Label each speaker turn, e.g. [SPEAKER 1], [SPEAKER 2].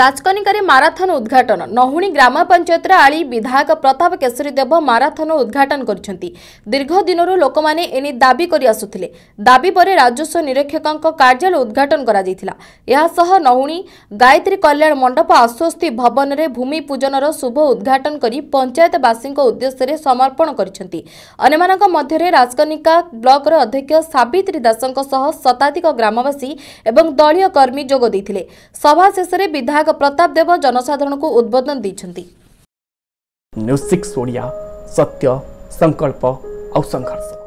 [SPEAKER 1] ରାଜକନିକାରେ marathon ଉଦ୍ଘାଟନ। ନହୁଣୀ ଗ୍ରାମ ପଞ୍ଚାୟତର ଆଳି ବିଧାୟକ ପ୍ରତାପ କେଶରୀ ଦେବ ମାରାଥନ ଉଦ୍ଘାଟନ କରିଛନ୍ତି। ଦୀର୍ଘ ଦିନରୁ ଲୋକମାନେ ଏନେଇ ଦାବି କରି ଆସୁଥିଲେ। ଦାବି ପରେ ରାଜସ୍ୱ ନିରୀକ୍ଷକଙ୍କ କାର୍ଯ୍ୟାଳୟ ଉଦ୍ଘାଟନ କରାଯାଇଥିଲା। ଏହାସହ ନହୁଣୀ ଗାୟତ୍ରୀ କଲ୍ୟାଣ ମଣ୍ଡପ ଆଶ୍ୱସ୍ତି ଭବନରେ ଭୂମି ପୂଜନର ଶୁଭ ଉଦ୍ଘାଟନ କରି ପଞ୍ଚାୟତବାସୀଙ୍କ ଉଦ୍ଦେଶ୍ୟରେ ସମର୍ପଣ କରିଛନ୍ତି। ଅନ୍ୟମାନଙ୍କ ମଧ୍ୟରେ ରାଜକନିକା ବ୍ଲକର ଅଧ୍ୟକ୍ଷ ସାବିତ୍ରୀ ଦାସଙ୍କ ସହ ଶତାଧିକ ଗ୍ରାମବାସୀ ଏବଂ ଦଳୀୟ କର୍ମୀ ଯୋଗ ଦେଇଥିଲେ। ସଭା ଶେଷରେ ବିଧାୟକ ପ୍ରତାପ ଦେବ ଜନସାଧାରଣଙ୍କୁ ଉଦ୍ବୋଧନ ଦେଇଛନ୍ତି।
[SPEAKER 2] ନ୍ୟୁଜ୍ ସିକ୍ସ ଓଡ଼ିଆ ସତ୍ୟ ସଂକଳ୍ପ ଆଉ ସଂଘର୍ଷ।